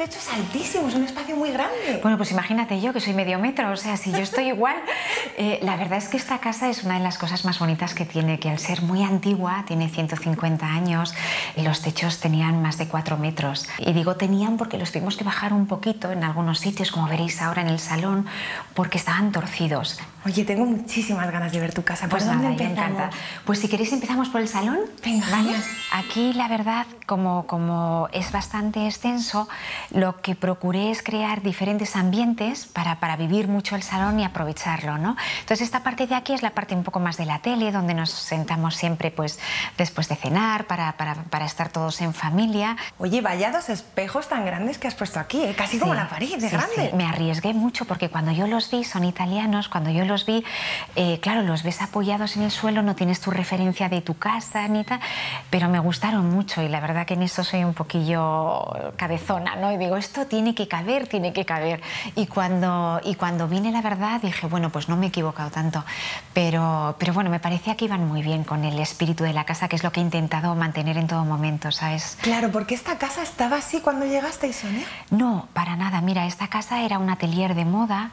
techos altísimos, un espacio muy grande. Bueno, pues imagínate yo que soy medio metro, o sea, si yo estoy igual. Eh, la verdad es que esta casa es una de las cosas más bonitas que tiene, que al ser muy antigua, tiene 150 años, y los techos tenían más de 4 metros. Y digo tenían porque los tuvimos que bajar un poquito en algunos sitios, como veréis ahora en el salón, porque estaban torcidos. Oye, tengo muchísimas ganas de ver tu casa. Pues ¿Por dónde nada, me empezamos? encanta. Pues si queréis empezamos por el salón. Venga, ¿vale? Aquí la verdad, como, como es bastante extenso, lo que procuré es crear diferentes ambientes para, para vivir mucho el salón y aprovecharlo. ¿no? Entonces esta parte de aquí es la parte un poco más de la tele, donde nos sentamos siempre pues, después de cenar para, para, para estar todos en familia. Oye, vaya dos espejos tan grandes que has puesto aquí, ¿eh? casi como Sí, la pared, de sí, grande. sí. Me arriesgué mucho porque cuando yo los vi, son italianos, cuando yo los vi, eh, claro, los ves apoyados en el suelo, no tienes tu referencia de tu casa ni tal, pero me gustaron mucho y la verdad que en eso soy un poquillo cabezona, ¿no? Digo, esto tiene que caber, tiene que caber. Y cuando, y cuando vine, la verdad, dije, bueno, pues no me he equivocado tanto, pero, pero bueno, me parecía que iban muy bien con el espíritu de la casa, que es lo que he intentado mantener en todo momento, ¿sabes? Claro, porque esta casa estaba así cuando llegasteis, Sonia. No, para nada. Mira, esta casa era un atelier de moda,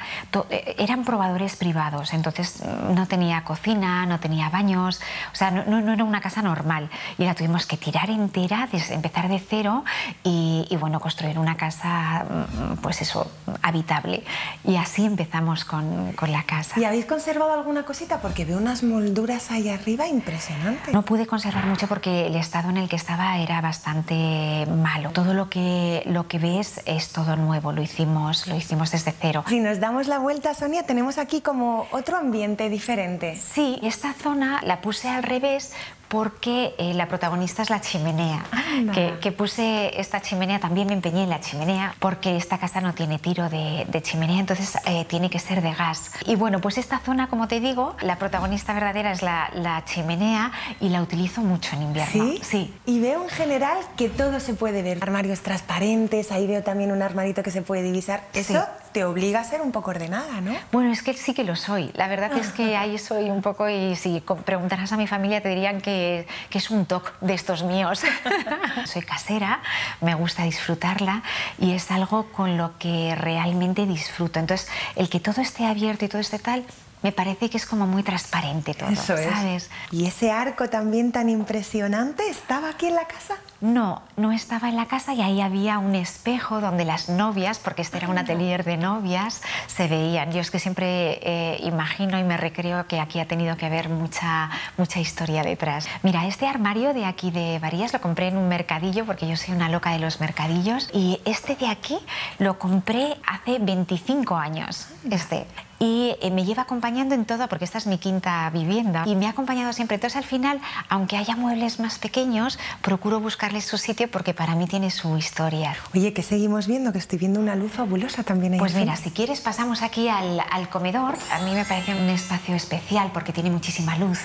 eh, eran probadores privados, entonces mm, no tenía cocina, no tenía baños, o sea, no, no- no era una casa normal. Y la tuvimos que tirar entera, empezar de cero y, y, bueno, construir una casa, mm, pues eso, habitable. Y así empezamos con, con la casa. ¿Y habéis conservado alguna cosita? Porque veo unas molduras ahí arriba impresionantes. No pude conservar mucho porque el estado en el que estaba era bastante malo. Todo lo que, lo que ves es todo nuevo, lo hicimos, lo hicimos desde cero. Si nos damos la vuelta, Sonia, tenemos aquí como otro ambiente diferente. Sí, esta zona la puse al revés porque eh, la protagonista es la chimenea. Anda. Que, que puse esta chimenea, también me empeñé en la chimenea, porque esta casa no tiene tiro de, de chimenea, entonces eh, tiene que ser de gas. Y bueno, pues esta zona, como te digo, la protagonista verdadera es la, la chimenea y la utilizo mucho en invierno. ¿Sí? Sí. Y veo en general que todo se puede ver. Armarios transparentes, ahí veo también un armarito que se puede divisar. Eso Sí. Te obliga a ser un poco ordenada, ¿no? Bueno, es que sí que lo soy. La verdad es que ahí soy un poco, y si preguntaras a mi familia te dirían que, que es un toque de estos míos. soy casera, me gusta disfrutarla y es algo con lo que realmente disfruto. Entonces, el que todo esté abierto y todo esté tal, me parece que es como muy transparente todo, Eso es. ¿sabes? ¿Y ese arco también tan impresionante estaba aquí en la casa? No, no estaba en la casa y ahí había un espejo donde las novias, porque este era un atelier de novias, se veían. Yo es que siempre eh, imagino y me recreo que aquí ha tenido que haber mucha, mucha historia detrás. Mira, este armario de aquí de Varías lo compré en un mercadillo porque yo soy una loca de los mercadillos y este de aquí lo compré hace 25 años. Este. Y eh, me lleva acompañando en todo, porque esta es mi quinta vivienda, y me ha acompañado siempre. Entonces, al final, aunque haya muebles más pequeños, procuro buscarles su sitio porque para mí tiene su historia. Oye, que seguimos viendo, que estoy viendo una luz fabulosa también ahí. Pues mira, si quieres pasamos aquí al, al comedor. A mí me parece un espacio especial porque tiene muchísima luz.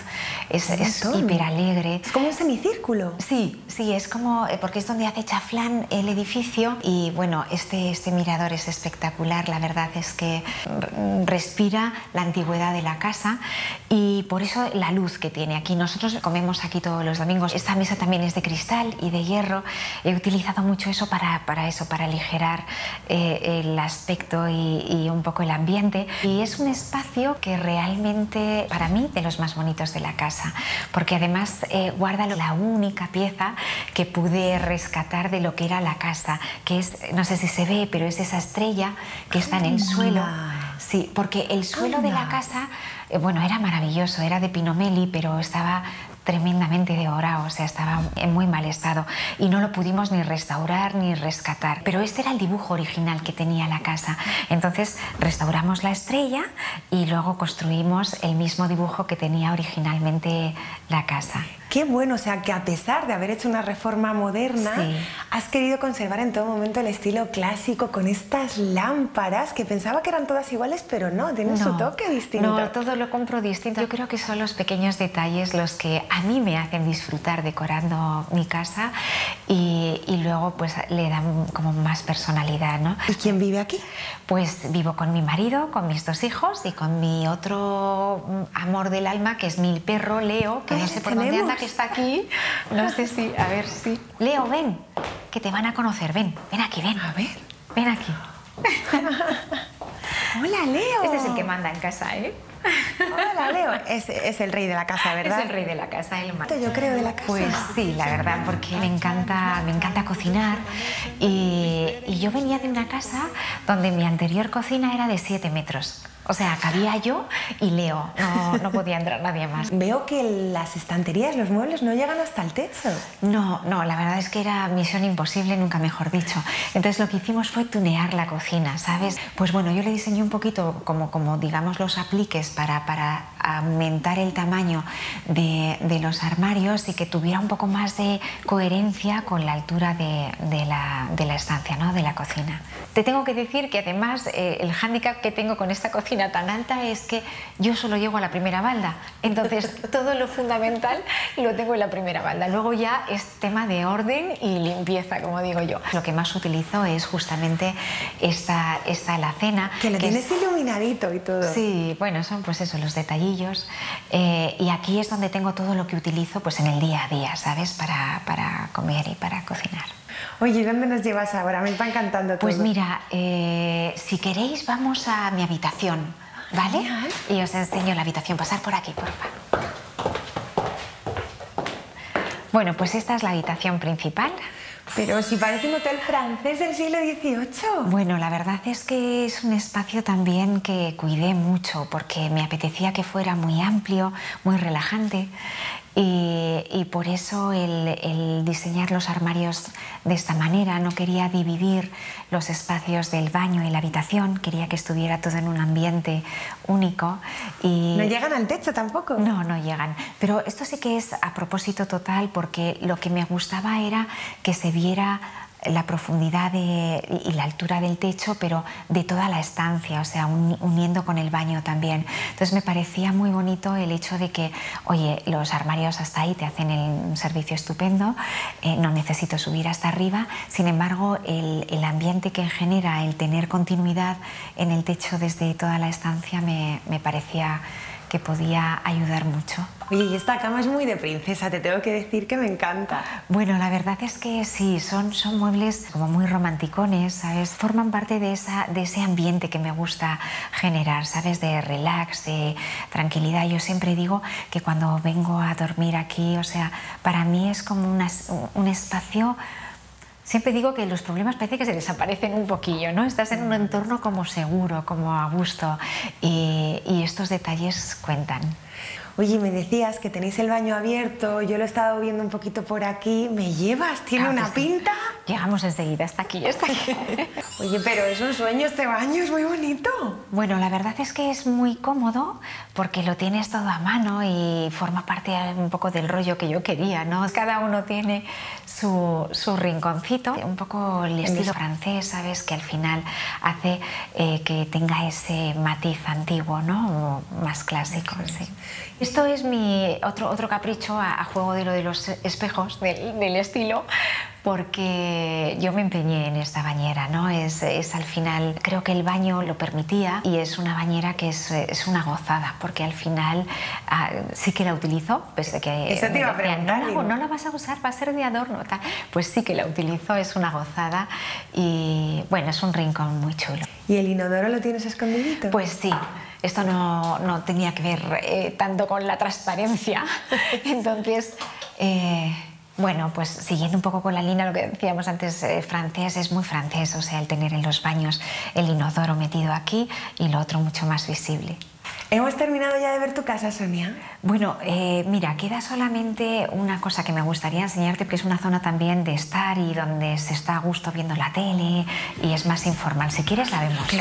Es, es hiper alegre. Es como un semicírculo. Sí, sí, es como, eh, porque es donde hace chaflán el edificio y bueno, este, este mirador es espectacular, la verdad es que respira la antigüedad de la casa y por eso la luz que tiene aquí. Nosotros comemos aquí todos los domingos, esta mesa también es de cristal y de hierro, he utilizado mucho eso para, para eso, para aligerar eh, el aspecto y, y un poco el ambiente. Y es un espacio que realmente para mí de los más bonitos de la casa porque además eh, guarda la única pieza que pude rescatar de lo que era la casa que es no sé si se ve pero es esa estrella que está en el suelo sí porque el suelo de la casa eh, bueno era maravilloso era de pinomeli pero estaba tremendamente devorado, o sea, estaba en muy mal estado y no lo pudimos ni restaurar ni rescatar. Pero este era el dibujo original que tenía la casa. Entonces restauramos la estrella y luego construimos el mismo dibujo que tenía originalmente la casa. Qué bueno, o sea, que a pesar de haber hecho una reforma moderna, Sí. has querido conservar en todo momento el estilo clásico con estas lámparas que pensaba que eran todas iguales, pero no, tienen su toque distinto. No, todo lo compro distinto. Yo creo que son los pequeños detalles los que a mí me hacen disfrutar decorando mi casa y, y luego pues le dan como más personalidad, ¿no? ¿Y quién vive aquí? Pues vivo con mi marido, con mis dos hijos y con mi otro mm, amor del alma, que es mi perro Leo, que Ay, no sé por dónde tenemos. anda, que está aquí. No sé si, a ver si. Leo, ven, que te van a conocer, ven, ven aquí, ven. A ver. ven aquí. Hola, Leo. Este es el que manda en casa, ¿eh? Hola, Leo. Es, es, el rey de la casa, ¿verdad? Es el rey de la casa, el manda. Yo creo de la casa. Pues sí, la verdad, porque me encanta, me encanta cocinar. Y, y yo venía de una casa donde mi anterior cocina era de 7 metros. O sea, cabía yo y Leo, no, no, podía entrar nadie más. Veo que las estanterías, los muebles no llegan hasta el techo. No, no, la verdad es que era misión imposible, nunca mejor dicho. Entonces lo que hicimos fue tunear la cocina, ¿sabes? Pues bueno, yo le diseñé un poquito como, como digamos, los apliques para, para aumentar el tamaño de, de, los armarios y que tuviera un poco más de coherencia con la altura de, de, la, de la, estancia, ¿no? de la cocina. Te tengo que decir que además eh, el hándicap que tengo con esta cocina tan alta es que yo solo llego a la primera balda. Entonces, todo lo fundamental lo tengo en la primera balda. Luego ya es tema de orden y limpieza, como digo yo. Lo que más utilizo es justamente esta, esta alacena. Que lo tienes iluminadito y todo. Sí, bueno, son pues eso, los detallillos. Eh, y aquí es donde tengo todo lo que utilizo pues en el día a día, ¿sabes? Para, para comer y para cocinar. Oye, ¿dónde nos llevas ahora? Me está encantando pues todo. Pues mira, eh, si queréis vamos a mi habitación, ¿vale? Y os enseño la habitación. Pasar por aquí, por favor. Bueno, pues esta es la habitación principal. Pero si parece un hotel francés del siglo XVIII. Bueno, la verdad es que es un espacio también que cuidé mucho porque me apetecía que fuera muy amplio, muy relajante y, y por eso el, el, diseñar los armarios de esta manera, no quería dividir los espacios del baño y la habitación, quería que estuviera todo en un ambiente único. Y... ¿No llegan al techo tampoco? No, no llegan. Pero esto sí que es a propósito total porque lo que me gustaba era que se viera la profundidad y la altura del techo, pero de toda la estancia, o sea, un, uniendo con el baño también. Entonces me parecía muy bonito el hecho de que, oye, los armarios hasta ahí te hacen el, un servicio estupendo, eh, no necesito subir hasta arriba, sin embargo, el, ambiente que genera el tener continuidad en el techo desde toda la estancia me parecía que podía ayudar mucho. Oye, y esta cama es muy de princesa, te tengo que decir que me encanta. Bueno, la verdad es que sí, son, son muebles como muy romanticones, ¿sabes? Forman parte de, esa, de ese ambiente que me gusta generar, ¿sabes? De relax, de tranquilidad. Yo siempre digo que cuando vengo a dormir aquí, o sea, para mí es como una, un espacio Siempre digo que los problemas parece que se desaparecen un poquillo, ¿no? Estás en un entorno como seguro, como a gusto y, y estos detalles cuentan. Oye, me decías que tenéis el baño abierto, yo lo he estado viendo un poquito por aquí. ¿Me llevas? ¿Tiene claro una sí. pinta? Llegamos enseguida, hasta aquí, hasta aquí. Oye, pero es un sueño este baño, es muy bonito. Bueno, la verdad es que es muy cómodo porque lo tienes todo a mano y forma parte un poco del rollo que yo quería, ¿no? Cada uno tiene su, su rinconcito, un poco el estilo francés, ¿sabes? Que al final hace eh, que tenga ese matiz antiguo, ¿no? Más clásico, sí. Esto es mi otro, otro capricho a, a, juego de lo de los espejos, del, del, estilo, porque yo me empeñé en esta bañera, ¿no? Es, es, al final, creo que el baño lo permitía y es una bañera que es, es una gozada, porque al final ah, sí que la utilizo, pese que... Eso te iba a preguntar. No, no, la vas a usar, va a ser de adorno, tal. Pues sí que la utilizo, es una gozada y bueno, es un rincón muy chulo. ¿Y el inodoro lo tienes escondidito? Pues sí. Esto no, no tenía que ver eh, tanto con la transparencia. Entonces, eh, bueno, pues siguiendo un poco con la línea, lo que decíamos antes, eh, francés es muy francés, o sea, el tener en los baños el inodoro metido aquí y lo otro mucho más visible. ¿Hemos terminado ya de ver tu casa, Sonia? Bueno, eh, mira, queda solamente una cosa que me gustaría enseñarte, que es una zona también de estar y donde se está a gusto viendo la tele y es más informal. Si quieres, la vemos. Claro.